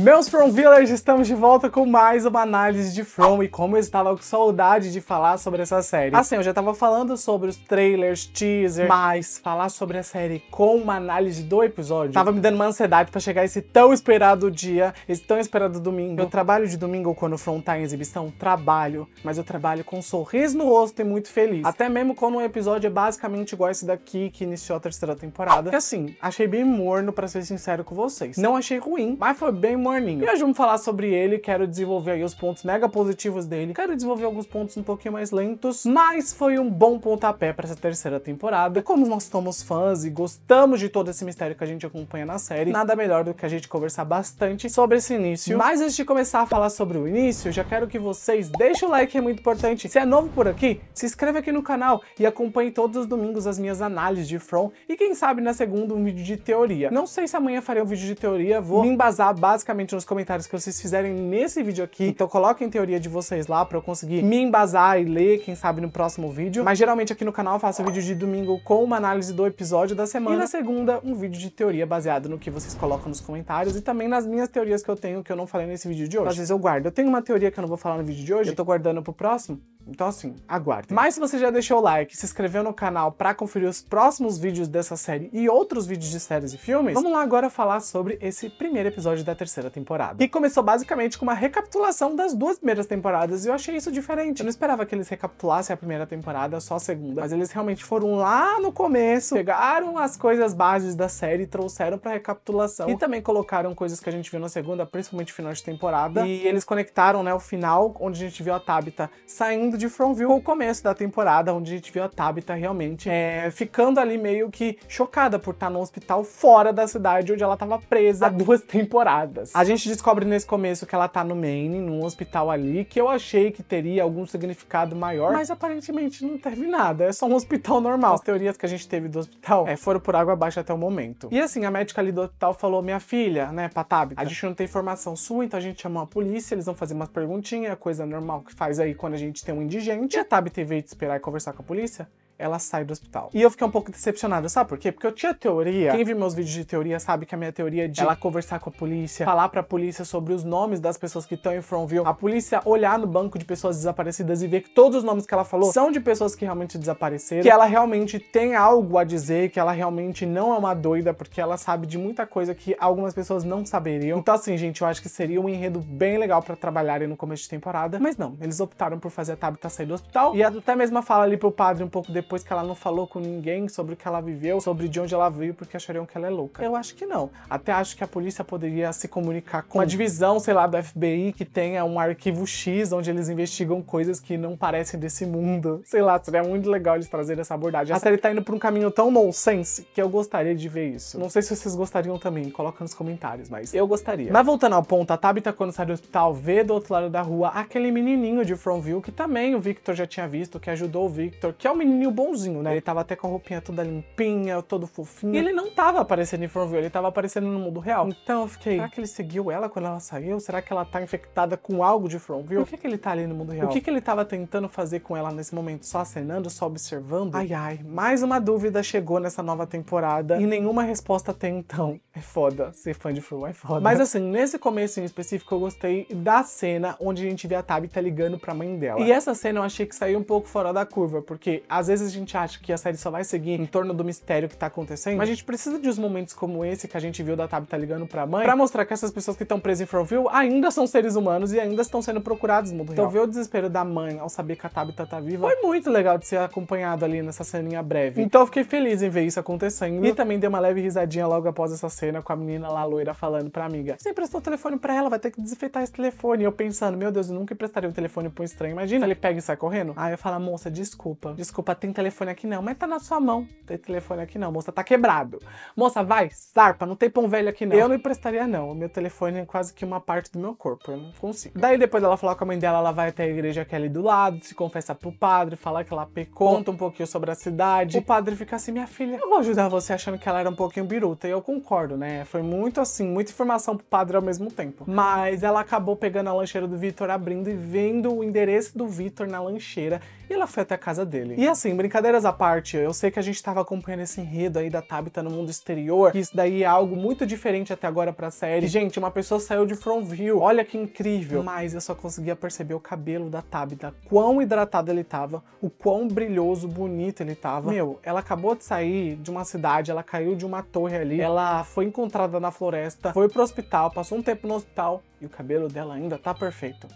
Meus From Village, estamos de volta com mais uma análise de From e como eu estava com saudade de falar sobre essa série. Assim, eu já estava falando sobre os trailers, teaser, mas falar sobre a série com uma análise do episódio tava me dando uma ansiedade para chegar esse tão esperado dia, esse tão esperado domingo. Eu trabalho de domingo quando From tá em exibição, trabalho, mas eu trabalho com um sorriso no rosto e muito feliz. Até mesmo quando um episódio é basicamente igual esse daqui que iniciou a terceira temporada. Que assim, achei bem morno para ser sincero com vocês. Não achei ruim, mas foi bem morninho. E hoje vamos falar sobre ele, quero desenvolver aí os pontos mega positivos dele, quero desenvolver alguns pontos um pouquinho mais lentos, mas foi um bom pontapé para essa terceira temporada. Como nós somos fãs e gostamos de todo esse mistério que a gente acompanha na série, nada melhor do que a gente conversar bastante sobre esse início. Mas antes de começar a falar sobre o início, já quero que vocês deixem o like, é muito importante. Se é novo por aqui, se inscreve aqui no canal e acompanhe todos os domingos as minhas análises de From e quem sabe na segunda um vídeo de teoria. Não sei se amanhã farei um vídeo de teoria, vou me embasar basicamente nos comentários que vocês fizerem nesse vídeo aqui. Então coloquem teoria de vocês lá para eu conseguir me embasar e ler, quem sabe, no próximo vídeo. Mas geralmente aqui no canal eu faço vídeo de domingo com uma análise do episódio da semana. E na segunda, um vídeo de teoria baseado no que vocês colocam nos comentários e também nas minhas teorias que eu tenho que eu não falei nesse vídeo de hoje. Às vezes eu guardo. Eu tenho uma teoria que eu não vou falar no vídeo de hoje, eu tô guardando pro próximo. Então assim, aguardem. Mas se você já deixou o like, se inscreveu no canal para conferir os próximos vídeos dessa série e outros vídeos de séries e filmes, vamos lá agora falar sobre esse primeiro episódio da terceira temporada. E começou basicamente com uma recapitulação das duas primeiras temporadas e eu achei isso diferente. Eu não esperava que eles recapitulassem a primeira temporada, só a segunda, mas eles realmente foram lá no começo, pegaram as coisas bases da série, trouxeram pra recapitulação e também colocaram coisas que a gente viu na segunda, principalmente final de temporada. E eles conectaram, né, o final, onde a gente viu a Tabitha saindo de Fromville com o começo da temporada, onde a gente viu a Tabitha realmente é, ficando ali meio que chocada por estar no hospital fora da cidade onde ela estava presa há duas temporadas. A gente descobre nesse começo que ela tá no Maine, num hospital ali, que eu achei que teria algum significado maior, mas aparentemente não teve nada, é só um hospital normal. As teorias que a gente teve do hospital é, foram por água abaixo até o momento. E assim, a médica ali do hospital falou, minha filha, né, pra Tabitha, a gente não tem informação sua, então a gente chamou a polícia, eles vão fazer umas perguntinhas, coisa normal que faz aí quando a gente tem um indigente. E a Tabitha, em vez de esperar e conversar com a polícia, ela sai do hospital. E eu fiquei um pouco decepcionada, sabe por quê? Porque eu tinha teoria. Quem viu meus vídeos de teoria sabe que a minha teoria é de ela conversar com a polícia, falar pra polícia sobre os nomes das pessoas que estão em Fromville, a polícia olhar no banco de pessoas desaparecidas e ver que todos os nomes que ela falou são de pessoas que realmente desapareceram, que ela realmente tem algo a dizer, que ela realmente não é uma doida, porque ela sabe de muita coisa que algumas pessoas não saberiam. Então, assim, gente, eu acho que seria um enredo bem legal pra trabalharem no começo de temporada. Mas não, eles optaram por fazer a Tabitha sair do hospital. E até mesmo fala ali pro padre um pouco depois que ela não falou com ninguém sobre o que ela viveu, sobre de onde ela veio, porque achariam que ela é louca. Eu acho que não. Até acho que a polícia poderia se comunicar com uma divisão, sei lá, do FBI que tenha um arquivo X onde eles investigam coisas que não parecem desse mundo. Sei lá, seria muito legal eles trazerem essa abordagem. A série tá indo por um caminho tão nonsense que eu gostaria de ver isso. Não sei se vocês gostariam também, coloca nos comentários, mas eu gostaria. Mas voltando ao ponto, a Tabitha quando sai do hospital vê do outro lado da rua aquele menininho de Fromville que também o Victor já tinha visto, que ajudou o Victor, que é um menininho bonzinho, né? Ele tava até com a roupinha toda limpinha, todo fofinho. E ele não tava aparecendo em Fromville, ele tava aparecendo no mundo real. Então eu fiquei, será que ele seguiu ela quando ela saiu? Será que ela tá infectada com algo de Fromville? Por que, que ele tá ali no mundo real? O que, que ele tava tentando fazer com ela nesse momento? Só acenando, só observando? Ai, ai. Mais uma dúvida chegou nessa nova temporada e nenhuma resposta até então. É foda. Ser fã de From é foda. Mas assim, nesse começo em específico, eu gostei da cena onde a gente vê a Tabitha ligando pra mãe dela. E essa cena eu achei que saiu um pouco fora da curva, porque às vezes a gente acha que a série só vai seguir em torno do mistério que tá acontecendo, mas a gente precisa de uns momentos como esse que a gente viu da Tabitha ligando pra mãe, pra mostrar que essas pessoas que estão presas em Fromville ainda são seres humanos e ainda estão sendo procurados no mundo então, real. Então ver o desespero da mãe ao saber que a Tabitha tá viva foi muito legal de ser acompanhado ali nessa ceninha breve. Então eu fiquei feliz em ver isso acontecendo. E também dei uma leve risadinha logo após essa cena com a menina lá loira falando pra amiga: Você emprestou o telefone pra ela, vai ter que desinfetar esse telefone. E eu pensando, meu Deus, eu nunca emprestaria um telefone pra um estranho. Imagina, ele pega e sai correndo. Aí eu falo, moça, desculpa. Desculpa, tem telefone aqui não, mas tá na sua mão. Tem telefone aqui não, moça, tá quebrado. Moça, vai, zarpa, não tem pão velho aqui não. Eu não emprestaria não, o meu telefone é quase que uma parte do meu corpo, eu não consigo. Daí depois dela falar com a mãe dela, ela vai até a igreja que é ali do lado, se confessa pro padre, falar que ela pecou, conta um pouquinho sobre a cidade. O padre fica assim, minha filha, eu vou ajudar você achando que ela era um pouquinho biruta. E eu concordo, né? Foi muito assim, muita informação pro padre ao mesmo tempo. Mas ela acabou pegando a lancheira do Vitor, abrindo e vendo o endereço do Vitor na lancheira. E ela foi até a casa dele. E assim, brincadeiras à parte, eu sei que a gente tava acompanhando esse enredo aí da Tabitha no mundo exterior, que isso daí é algo muito diferente até agora pra série. Gente, uma pessoa saiu de Fromville, olha que incrível. Mas eu só conseguia perceber o cabelo da Tabitha, quão hidratado ele tava, o quão brilhoso, bonito ele tava. Meu, ela acabou de sair de uma cidade, ela caiu de uma torre ali, ela foi encontrada na floresta, foi pro hospital, passou um tempo no hospital e o cabelo dela ainda tá perfeito.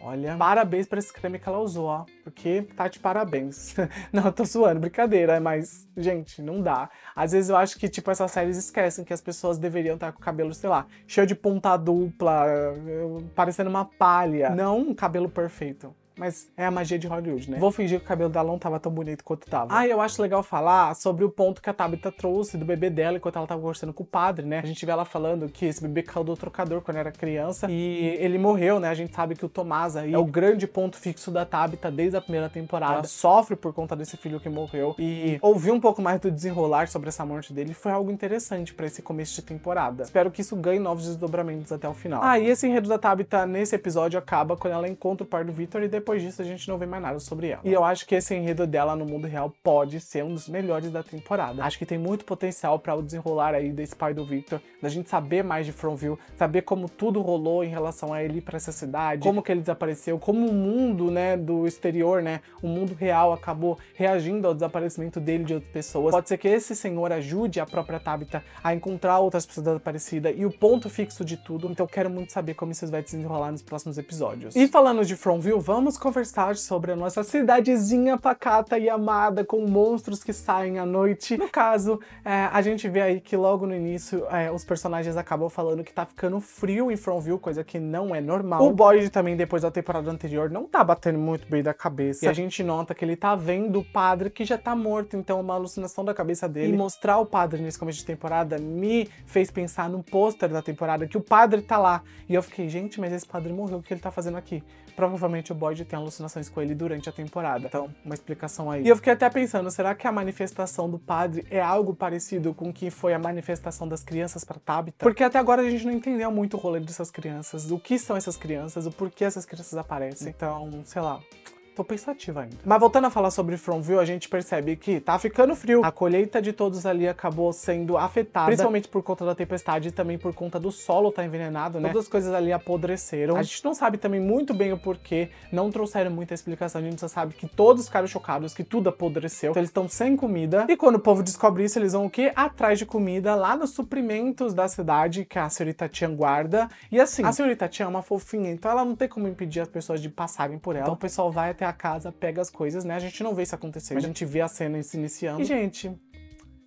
Olha, parabéns pra esse creme que ela usou, ó. Porque tá de parabéns. não, eu tô zoando, brincadeira, mas, gente, não dá. Às vezes eu acho que, tipo, essas séries esquecem que as pessoas deveriam estar com o cabelo, sei lá, cheio de ponta dupla, parecendo uma palha. Não um cabelo perfeito. Mas é a magia de Hollywood, né? Vou fingir que o cabelo dela não tava tão bonito quanto tava. Ah, eu acho legal falar sobre o ponto que a Tabitha trouxe do bebê dela enquanto ela tava conversando com o padre, né? A gente vê ela falando que esse bebê caiu do trocador quando era criança e ele morreu, né? A gente sabe que o Tomás aí é o grande ponto fixo da Tabitha desde a primeira temporada. Ela sofre por conta desse filho que morreu e ouvir um pouco mais do desenrolar sobre essa morte dele foi algo interessante para esse começo de temporada. Espero que isso ganhe novos desdobramentos até o final. Ah, e esse enredo da Tabitha nesse episódio acaba quando ela encontra o pai do Victor e depois depois disso a gente não vê mais nada sobre ela. E eu acho que esse enredo dela no mundo real pode ser um dos melhores da temporada. Acho que tem muito potencial para o desenrolar aí desse pai do Victor, da gente saber mais de Fromville, saber como tudo rolou em relação a ele para essa cidade, como que ele desapareceu, como o mundo, né, do exterior, né, o mundo real acabou reagindo ao desaparecimento dele de outras pessoas. Pode ser que esse senhor ajude a própria Tabitha a encontrar outras pessoas desaparecidas e o ponto fixo de tudo. Então eu quero muito saber como isso vai desenrolar nos próximos episódios. E falando de Fromville, vamos conversar sobre a nossa cidadezinha pacata e amada com monstros que saem à noite. No caso, é, a gente vê aí que logo no início é, os personagens acabam falando que tá ficando frio em Fromville, coisa que não é normal. O Boyd também, depois da temporada anterior, não tá batendo muito bem da cabeça. E a gente nota que ele tá vendo o padre que já tá morto, então é uma alucinação da cabeça dele. E mostrar o padre nesse começo de temporada me fez pensar no pôster da temporada que o padre tá lá. E eu fiquei, gente, mas esse padre morreu, o que ele tá fazendo aqui? Provavelmente o Boyd tem alucinações com ele durante a temporada. Então, uma explicação aí. E eu fiquei até pensando, será que a manifestação do padre é algo parecido com o que foi a manifestação das crianças para Tabitha? Porque até agora a gente não entendeu muito o rolê dessas crianças, o que são essas crianças, o porquê essas crianças aparecem. Então, sei lá, Tô pensativa ainda. Mas voltando a falar sobre Fromville, a gente percebe que tá ficando frio. A colheita de todos ali acabou sendo afetada, principalmente por conta da tempestade e também por conta do solo tá envenenado, né? Todas as coisas ali apodreceram. A gente não sabe também muito bem o porquê, não trouxeram muita explicação. A gente só sabe que todos ficaram chocados, que tudo apodreceu. Então eles estão sem comida. E quando o povo descobre isso, eles vão o quê? Atrás de comida lá nos suprimentos da cidade que a senhorita Tian guarda. E assim, a senhorita Tian é uma fofinha, então ela não tem como impedir as pessoas de passarem por ela. Então o pessoal vai até a casa, pega as coisas, né? A gente não vê isso acontecendo. A gente vê a cena se iniciando. E, gente,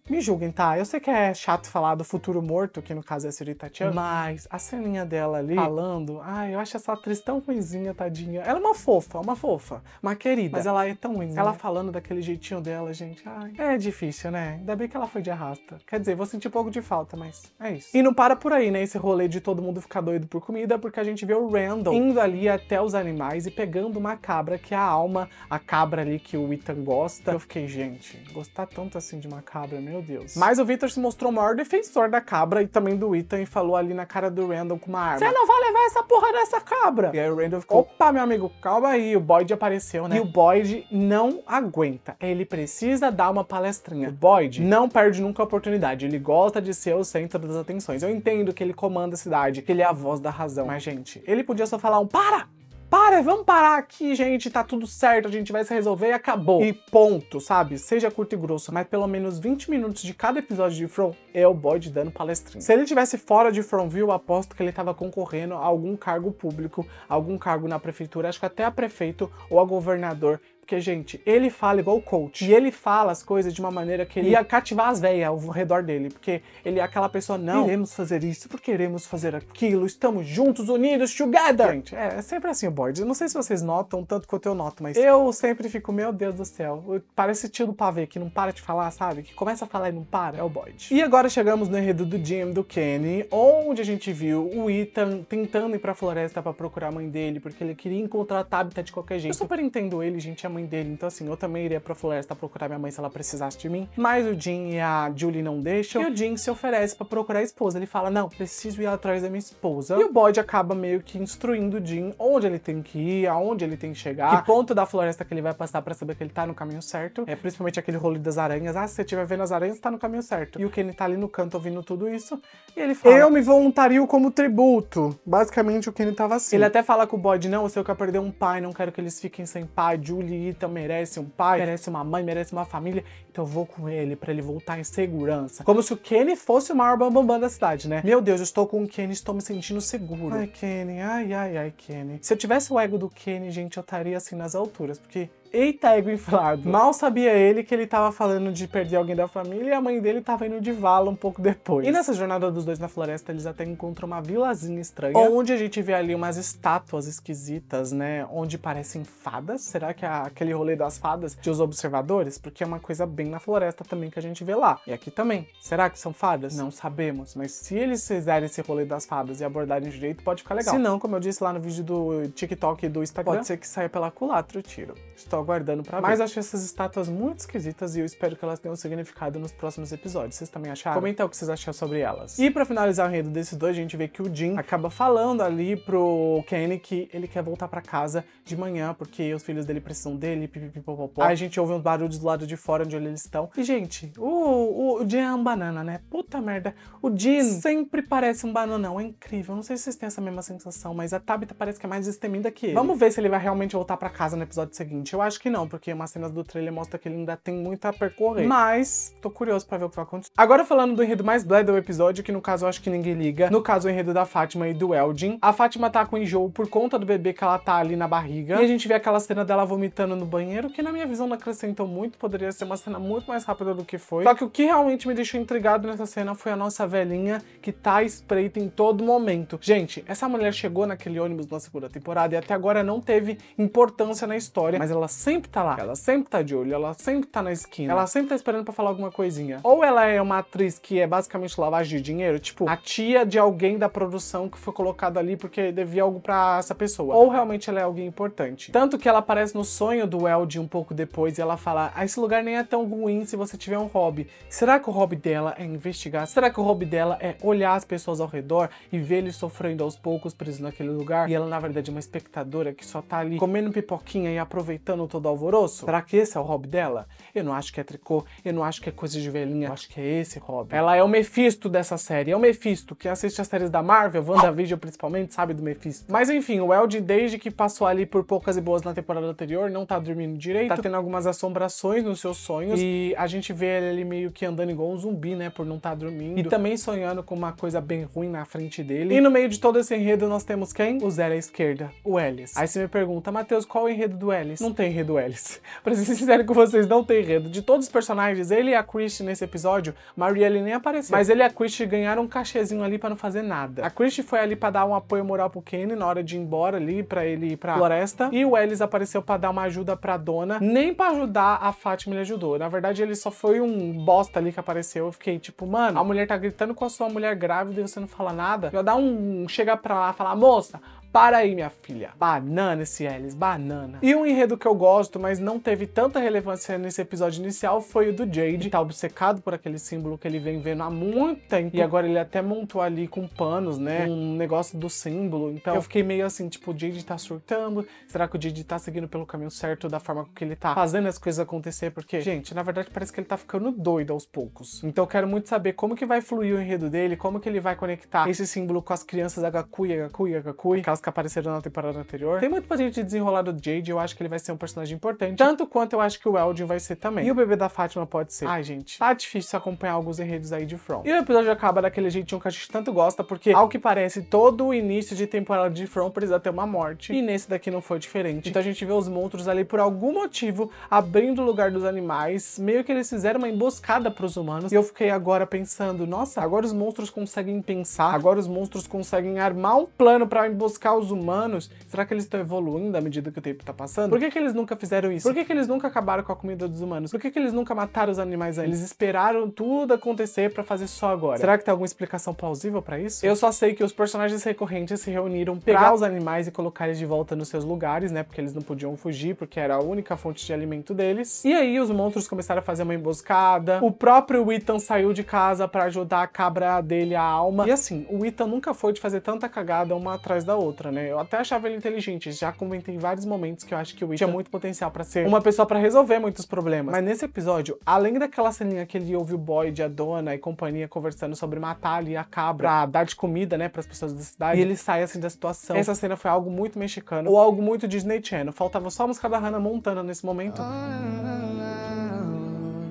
me julguem, tá? Eu sei que é chato falar do futuro morto, que no caso é a Siri Tatiana, mas a ceninha dela ali falando, ai, eu acho essa atriz tão ruimzinha, tadinha. Ela é uma fofa, uma fofa, uma querida, mas ela é tão ruimzinha. Ela falando daquele jeitinho dela, gente, ai, é difícil, né? Ainda bem que ela foi de arrasta. Quer dizer, vou sentir pouco de falta, mas é isso. E não para por aí, né? Esse rolê de todo mundo ficar doido por comida, porque a gente vê o Randall indo ali até os animais e pegando uma cabra, que é a alma, a cabra ali que o Ethan gosta. Eu fiquei, gente, gostar tanto assim de uma cabra, meu Deus. Mas o Victor se mostrou o maior defensor da cabra e também do Ethan e falou ali na cara do Randall com uma arma. Você não vai levar essa porra dessa cabra! E aí o Randall ficou, opa, meu amigo, calma aí. O Boyd apareceu, né? E o Boyd não aguenta. Ele precisa dar uma palestrinha. O Boyd não perde nunca a oportunidade. Ele gosta de ser o centro das atenções. Eu entendo que ele comanda a cidade, que ele é a voz da razão. Mas, gente, ele podia só falar um para! Para, vamos parar aqui, gente, tá tudo certo, a gente vai se resolver e acabou. E ponto, sabe? Seja curto e grosso, mas pelo menos 20 minutos de cada episódio de From é o Boyd dando palestrinha. Se ele tivesse fora de Fromville, aposto que ele tava concorrendo a algum cargo público, algum cargo na prefeitura, acho que até a prefeito ou a governador, porque, gente, ele fala igual o coach. E ele fala as coisas de uma maneira que ele ia cativar as velhas ao redor dele. Porque ele é aquela pessoa, não, queremos fazer isso, porque queremos fazer aquilo, estamos juntos, unidos, together. Gente, é, é sempre assim o Boyd. Eu não sei se vocês notam tanto quanto eu noto, mas eu sempre fico, meu Deus do céu. Parece tio do pavê que não para de falar, sabe? Que começa a falar e não para. É o Boyd. E agora chegamos no enredo do Jim, do Kenny, onde a gente viu o Ethan tentando ir pra floresta para procurar a mãe dele, porque ele queria encontrar a Tabitha de qualquer jeito. Eu super entendo ele, gente. É mãe dele. Então, assim, eu também iria pra floresta procurar minha mãe se ela precisasse de mim. Mas o Jim e a Julie não deixam. E o Jim se oferece para procurar a esposa. Ele fala: Não, preciso ir atrás da minha esposa. E o bode acaba meio que instruindo o Jim onde ele tem que ir, aonde ele tem que chegar, que ponto da floresta que ele vai passar para saber que ele tá no caminho certo. É principalmente aquele rolê das aranhas. Ah, se você estiver vendo as aranhas, tá no caminho certo. E o Kenny tá ali no canto ouvindo tudo isso. E ele fala: Eu me voluntario como tributo. Basicamente, o Kenny tava assim. Ele até fala com o bode: Não, se eu quero perder um pai, não quero que eles fiquem sem pai. Julie Ethan merece um pai, merece uma mãe, merece uma família. Então eu vou com ele para ele voltar em segurança. Como se o Kenny fosse o maior bambambam da cidade, né? Meu Deus, eu estou com o Kenny, estou me sentindo seguro. Ai, Kenny, ai, ai, ai, Kenny. Se eu tivesse o ego do Kenny, gente, eu estaria assim nas alturas, porque Eita, ego inflado. Mal sabia ele que ele tava falando de perder alguém da família e a mãe dele tava indo de vala um pouco depois. E nessa jornada dos dois na floresta, eles até encontram uma vilazinha estranha, onde a gente vê ali umas estátuas esquisitas, né? Onde parecem fadas. Será que é aquele rolê das fadas de os observadores? Porque é uma coisa bem na floresta também que a gente vê lá. E aqui também. Será que são fadas? Não sabemos. Mas se eles fizerem esse rolê das fadas e abordarem direito, pode ficar legal. Se não, como eu disse lá no vídeo do TikTok e do Instagram, pode ser que saia pela culatra o tiro. Estou aguardando pra ver. Mas achei essas estátuas muito esquisitas e eu espero que elas tenham significado nos próximos episódios. Vocês também acharam? Comenta o que vocês acharam sobre elas. E pra finalizar o enredo desses dois, a gente vê que o Jim acaba falando ali pro Kenny que ele quer voltar pra casa de manhã porque os filhos dele precisam dele, pipipipopopó. Aí a gente ouve uns barulhos do lado de fora onde eles estão. E, gente, o, o, o Jim é um banana, né? Puta merda. O Jim sempre parece um bananão. É incrível. Não sei se vocês têm essa mesma sensação, mas a Tabitha parece que é mais destemida que ele. Vamos ver se ele vai realmente voltar pra casa no episódio seguinte. Eu acho que não, porque umas cenas do trailer mostra que ele ainda tem muito a percorrer. Mas, tô curioso pra ver o que vai acontecer. Agora falando do enredo mais blé do episódio, que no caso eu acho que ninguém liga. No caso, o enredo da Fátima e do Eldin. A Fátima tá com enjoo por conta do bebê que ela tá ali na barriga. E a gente vê aquela cena dela vomitando no banheiro, que na minha visão não acrescentou muito. Poderia ser uma cena muito mais rápida do que foi. Só que o que realmente me deixou intrigado nessa cena foi a nossa velhinha que tá espreita em todo momento. Gente, essa mulher chegou naquele ônibus na segunda temporada e até agora não teve importância na história, mas ela sempre tá lá. Ela sempre tá de olho, ela sempre tá na esquina. Ela sempre tá esperando para falar alguma coisinha. Ou ela é uma atriz que é basicamente lavagem de dinheiro, tipo, a tia de alguém da produção que foi colocada ali porque devia algo para essa pessoa. Ou realmente ela é alguém importante. Tanto que ela aparece no sonho do Eld um pouco depois e ela fala: ah, esse lugar nem é tão ruim se você tiver um hobby. Será que o hobby dela é investigar? Será que o hobby dela é olhar as pessoas ao redor e ver eles sofrendo aos poucos presos naquele lugar? E ela, na verdade, é uma espectadora que só tá ali comendo pipoquinha e aproveitando todo alvoroço? Será que esse é o hobby dela? Eu não acho que é tricô, eu não acho que é coisa de velhinha, eu acho que é esse hobby. Ela é o Mephisto dessa série, é o Mephisto. Quem assiste as séries da Marvel, WandaVision principalmente, sabe do Mephisto. Mas enfim, o Eld, desde que passou ali por poucas e boas na temporada anterior, não tá dormindo direito, tá tendo algumas assombrações nos seus sonhos e a gente vê ele ali meio que andando igual um zumbi, né, por não estar tá dormindo. E também sonhando com uma coisa bem ruim na frente dele. E no meio de todo esse enredo nós temos quem? O zero à esquerda, o Ellis. Aí você me pergunta, Matheus, qual é o enredo do Ellis? Não tem enredo Ellis. pra ser sincero com vocês, não tem enredo. De todos os personagens, ele e a Christie nesse episódio, Marielle nem apareceu. Mas ele e a Christie ganharam um cachezinho ali para não fazer nada. A Christie foi ali para dar um apoio moral pro Kenny na hora de ir embora ali, para ele ir pra floresta. E o Ellis apareceu para dar uma ajuda pra dona. Nem para ajudar a Fátima ele ajudou. Na verdade, ele só foi um bosta ali que apareceu. Eu fiquei tipo, mano, a mulher tá gritando com a sua mulher grávida e você não fala nada. Já dá um. Chega pra lá e falar, moça, para aí, minha filha. Banana esse Ellis, banana. E um enredo que eu gosto, mas não teve tanta relevância nesse episódio inicial, foi o do Jade, que tá obcecado por aquele símbolo que ele vem vendo há muito tempo. E agora ele até montou ali com panos, né? Um negócio do símbolo. Então eu fiquei meio assim, tipo, o Jade tá surtando. Será que o Jade tá seguindo pelo caminho certo da forma que ele tá fazendo as coisas acontecer? Porque, gente, na verdade parece que ele tá ficando doido aos poucos. Então eu quero muito saber como que vai fluir o enredo dele, como que ele vai conectar esse símbolo com as crianças Agakui, Agakui, Agakui, aquelas que apareceram na temporada anterior. Tem muito pra gente desenrolar do Jade, eu acho que ele vai ser um personagem importante, tanto quanto eu acho que o Eldin vai ser também. E o bebê da Fátima pode ser. Ai, gente, tá difícil acompanhar alguns enredos aí de From. E o episódio acaba daquele jeitinho que a gente tanto gosta, porque, ao que parece, todo o início de temporada de From precisa ter uma morte, e nesse daqui não foi diferente. Então a gente vê os monstros ali, por algum motivo, abrindo o lugar dos animais, meio que eles fizeram uma emboscada pros humanos, e eu fiquei agora pensando, nossa, agora os monstros conseguem pensar, agora os monstros conseguem armar um plano pra emboscar os humanos, será que eles estão evoluindo à medida que o tempo tá passando? Por que, que eles nunca fizeram isso? Por que, que eles nunca acabaram com a comida dos humanos? Por que, que eles nunca mataram os animais antes? Eles esperaram tudo acontecer para fazer só agora. Será que tem alguma explicação plausível para isso? Eu só sei que os personagens recorrentes se reuniram pegar os animais e colocar eles de volta nos seus lugares, né? Porque eles não podiam fugir, porque era a única fonte de alimento deles. E aí os monstros começaram a fazer uma emboscada. O próprio Ethan saiu de casa para ajudar a cabra dele, a alma. E assim, o Ethan nunca foi de fazer tanta cagada uma atrás da outra, né? Eu até achava ele inteligente. Já comentei em vários momentos que eu acho que o Ethan tinha muito potencial para ser uma pessoa para resolver muitos problemas. Mas nesse episódio, além daquela ceninha que ele ouve o Boyd, a dona e companhia conversando sobre matar ali a cabra pra dar de comida, né, pras pessoas da cidade, e ele sai assim da situação. Essa cena foi algo muito mexicano ou algo muito Disney Channel. Faltava só a música da Hannah Montana nesse momento. Oh,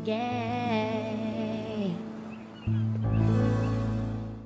yeah.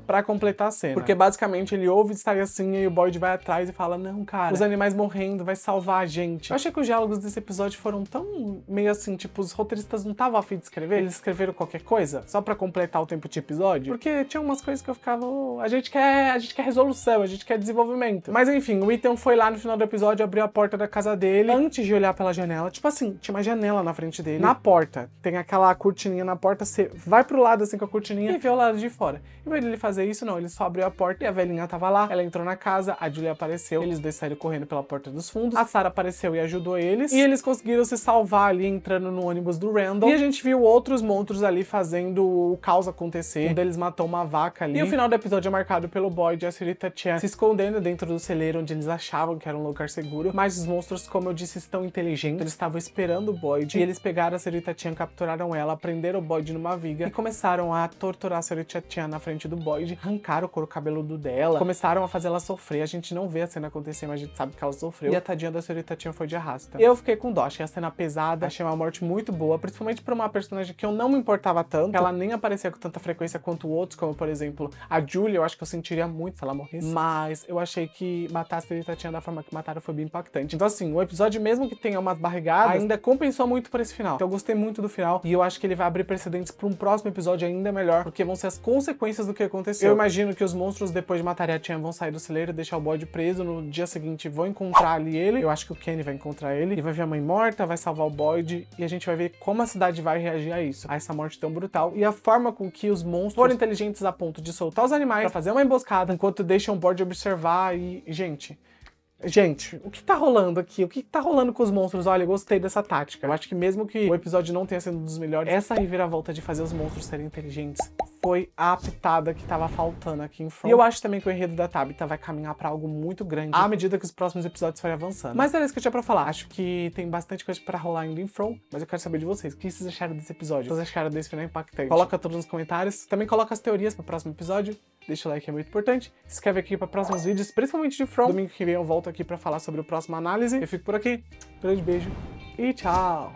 Para completar a cena. Porque basicamente ele ouve estar assim e o Boyd vai atrás e fala: Não, cara, os animais morrendo, vai salvar a gente. Eu achei que os diálogos desse episódio foram tão meio assim, tipo, os roteiristas não estavam afim de escrever, eles escreveram qualquer coisa só para completar o tempo de episódio. Porque tinha umas coisas que eu ficava, oh, a gente quer, a gente quer resolução, a gente quer desenvolvimento. Mas enfim, o Ethan foi lá no final do episódio, abriu a porta da casa dele antes de olhar pela janela. Tipo assim, tinha uma janela na frente dele. Na porta, tem aquela cortininha na porta, você vai pro lado assim com a cortininha e vê o lado de fora. E ele fazer isso, não. Ele só abriu a porta e a velhinha tava lá. Ela entrou na casa, a Julia apareceu. Eles dois saíram correndo pela porta dos fundos. A Sarah apareceu e ajudou eles. E eles conseguiram se salvar ali entrando no ônibus do Randall. E a gente viu outros monstros ali fazendo o caos acontecer. Um deles matou uma vaca ali. E o final do episódio é marcado pelo Boyd e a senhorita Tia se escondendo dentro do celeiro onde eles achavam que era um lugar seguro. Mas os monstros, como eu disse, estão inteligentes. Eles estavam esperando o Boyd. E eles pegaram a senhorita Tia, capturaram ela, prenderam o Boyd numa viga e começaram a torturar a senhorita Tia na frente do Boyd arrancaram o couro cabeludo dela, começaram a fazer ela sofrer. A gente não vê a cena acontecer, mas a gente sabe que ela sofreu. E a tadinha da senhorita Tia foi de arrasta. Eu fiquei com dó, achei a cena pesada, achei uma morte muito boa, principalmente pra uma personagem que eu não me importava tanto. Ela nem aparecia com tanta frequência quanto outros, como por exemplo a Julia, eu acho que eu sentiria muito se ela morresse. Mas eu achei que matar a senhorita Tia da forma que mataram foi bem impactante. Então assim, o episódio, mesmo que tenha umas barrigadas, ainda compensou muito por esse final. Então, eu gostei muito do final e eu acho que ele vai abrir precedentes pra um próximo episódio ainda melhor, porque vão ser as consequências do que aconteceu. Eu imagino que os monstros, depois de matar a Tia, vão sair do celeiro, deixar o bode preso. No dia seguinte, vão encontrar ali ele. Eu acho que o Kenny vai encontrar ele. E vai ver a mãe morta, vai salvar o bode. E a gente vai ver como a cidade vai reagir a isso, a essa morte tão brutal. E a forma com que os monstros foram inteligentes a ponto de soltar os animais pra fazer uma emboscada, enquanto deixam o bode observar. E, gente, Gente, o que tá rolando aqui? O que tá rolando com os monstros? Olha, eu gostei dessa tática. Eu acho que mesmo que o episódio não tenha sido um dos melhores, essa reviravolta de fazer os monstros serem inteligentes foi a pitada que tava faltando aqui em From. E eu acho também que o enredo da Tabitha vai caminhar para algo muito grande à medida que os próximos episódios forem avançando. Mas era isso que eu tinha pra falar. Acho que tem bastante coisa para rolar ainda em From, mas eu quero saber de vocês. O que vocês acharam desse episódio? O que vocês acharam desse final impactante? Coloca tudo nos comentários. Também coloca as teorias pro próximo episódio. Deixa o like, é muito importante. Se inscreve aqui para próximos vídeos, principalmente de From. Domingo que vem eu volto aqui para falar sobre o próximo análise. Eu fico por aqui. grande beijo e tchau!